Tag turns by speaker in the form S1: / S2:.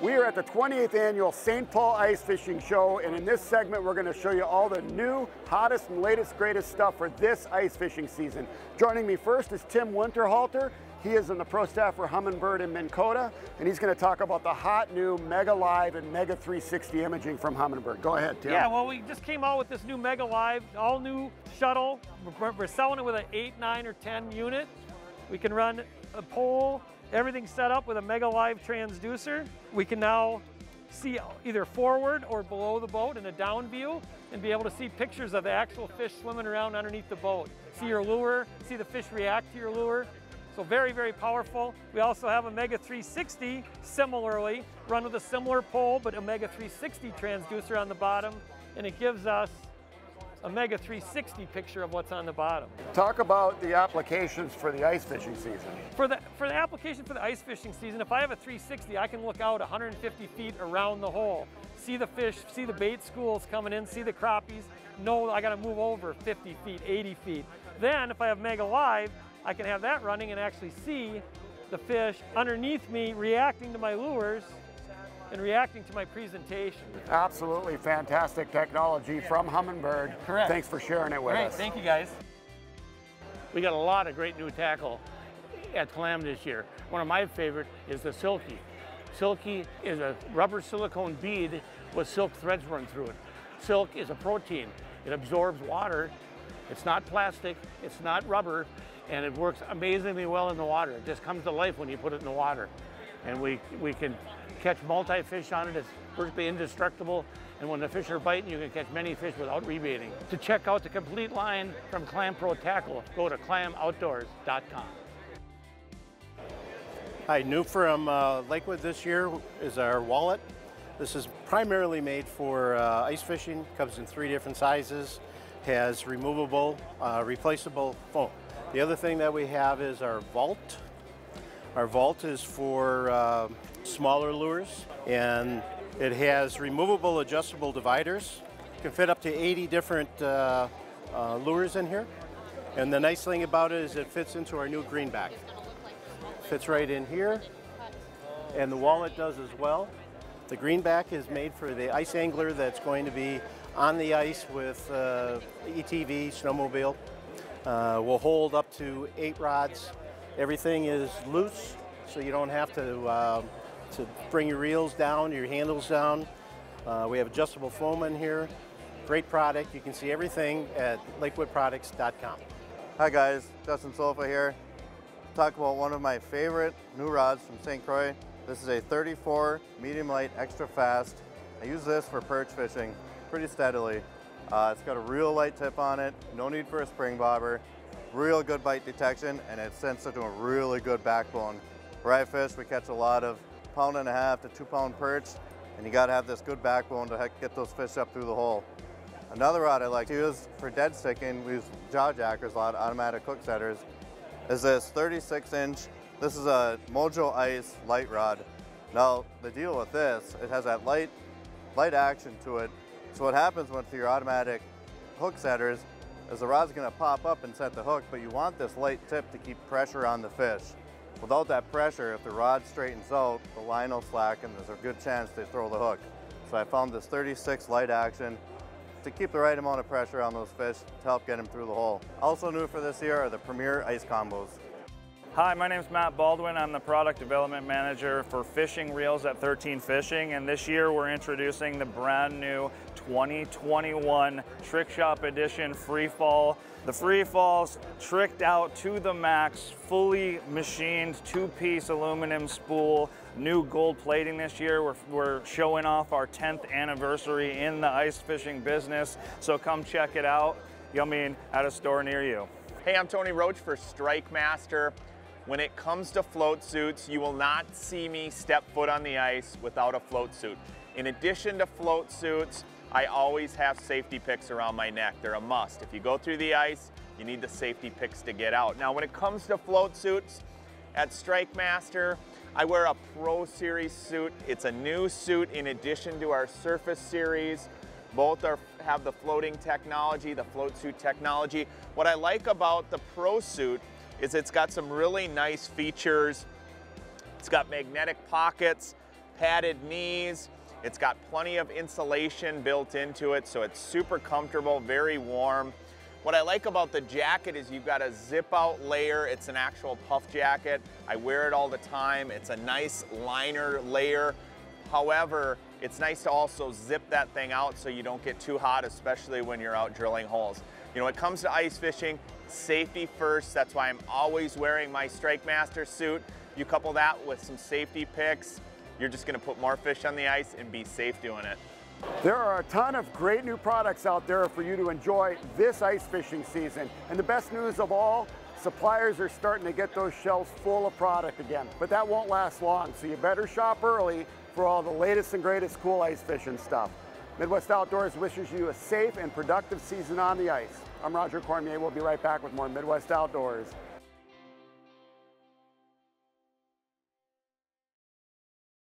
S1: We are at the 28th annual St. Paul Ice Fishing Show, and in this segment, we're going to show you all the new, hottest, and latest, greatest stuff for this ice fishing season. Joining me first is Tim Winterhalter. He is in the pro staff for Humminbird in Minn Kota, and he's going to talk about the hot new Mega Live and Mega 360 imaging from Humminbird. Go ahead, Tim.
S2: Yeah, well, we just came out with this new Mega Live, all new shuttle. We're, selling it with an 8, 9, or 10 unit. We can run a pole, everything's set up with a Mega Live transducer. We can now see either forward or below the boat in a down view and be able to see pictures of the actual fish swimming around underneath the boat. See your lure, see the fish react to your lure. So very, very powerful. We also have a Mega 360, similarly, run with a similar pole, but a Mega 360 transducer on the bottom, and it gives us a Mega 360 picture of what's on the bottom.
S1: Talk about the applications for the ice fishing season.
S2: For the, for the application for the ice fishing season, if I have a 360, I can look out 150 feet around the hole, see the fish, see the bait schools coming in, see the crappies, know I gotta move over 50 feet, 80 feet. Then if I have Mega Live, I can have that running and actually see the fish underneath me reacting to my lures and reacting to my presentation.
S1: Absolutely fantastic technology from Humminbird.
S2: Correct.
S1: Thanks for sharing it with
S2: Great,
S1: us.
S2: thank you guys.
S3: We got a lot of great new tackle at Clam this year. One of my favorite is the Silky. Silky is a rubber silicone bead with silk threads run through it. Silk is a protein. It absorbs water. It's not plastic, it's not rubber, and it works amazingly well in the water. It just comes to life when you put it in the water. And we, we can catch multi-fish on it. It's virtually indestructible. And when the fish are biting, you can catch many fish without rebaiting. To check out the complete line from Clam Pro Tackle, go to clamoutdoors.com.
S4: Hi, new from uh, Lakewood this year is our wallet. This is primarily made for uh, ice fishing, comes in three different sizes, has removable, uh, replaceable foam. The other thing that we have is our vault. Our vault is for uh, smaller lures and it has removable adjustable dividers. You can fit up to 80 different uh, uh, lures in here. And the nice thing about it is it fits into our new greenback. Fits right in here, and the wallet does as well. The greenback is made for the ice angler that's going to be on the ice with uh, ATV, snowmobile. Uh, will hold up to eight rods. Everything is loose, so you don't have to, uh, to bring your reels down, your handles down. Uh, we have adjustable foam in here. Great product. You can see everything at lakewoodproducts.com.
S5: Hi guys, Justin Sofa here. Talk about one of my favorite new rods from St. Croix. This is a 34 medium light extra fast. I use this for perch fishing pretty steadily. Uh, it's got a real light tip on it, no need for a spring bobber, real good bite detection, and it sends it to a really good backbone. Where I fish, we catch a lot of pound and a half to two pound perch, and you gotta have this good backbone to get those fish up through the hole. Another rod I like to use for dead sticking, we use jaw jackers a lot, automatic hook setters, is this 36 inch, this is a Mojo Ice light rod. Now the deal with this, it has that light, light action to it. So what happens with your automatic hook setters is the rod's gonna pop up and set the hook, but you want this light tip to keep pressure on the fish. Without that pressure, if the rod straightens out, the line will slacken, there's a good chance they throw the hook. So I found this 36 light action to keep the right amount of pressure on those fish to help get them through the hole. Also new for this year are the Premier Ice Combos.
S6: Hi, my name is Matt Baldwin. I'm the product development manager for fishing reels at 13 Fishing, and this year we're introducing the brand new 2021 Trick Shop Edition Free Fall. The Free Fall's tricked out to the max, fully machined two-piece aluminum spool, new gold plating this year. We're, we're showing off our 10th anniversary in the ice fishing business, so come check it out. You'll mean at a store near you.
S7: Hey, I'm Tony Roach for StrikeMaster. When it comes to float suits, you will not see me step foot on the ice without a float suit. In addition to float suits, I always have safety picks around my neck. They're a must. If you go through the ice, you need the safety picks to get out. Now, when it comes to float suits, at StrikeMaster, I wear a Pro Series suit. It's a new suit in addition to our Surface Series. Both are, have the floating technology, the float suit technology. What I like about the Pro suit is it's got some really nice features. It's got magnetic pockets, padded knees. It's got plenty of insulation built into it, so it's super comfortable, very warm. What I like about the jacket is you've got a zip out layer. It's an actual puff jacket. I wear it all the time. It's a nice liner layer. However, it's nice to also zip that thing out so you don't get too hot, especially when you're out drilling holes. You know, when it comes to ice fishing, safety first. That's why I'm always wearing my StrikeMaster suit. You couple that with some safety picks, you're just gonna put more fish on the ice and be safe doing it.
S1: There are a ton of great new products out there for you to enjoy this ice fishing season. And the best news of all, suppliers are starting to get those shelves full of product again. But that won't last long, so you better shop early for all the latest and greatest cool ice fishing stuff. Midwest Outdoors wishes you a safe and productive season on the ice. I'm Roger Cormier. We'll be right back with more Midwest Outdoors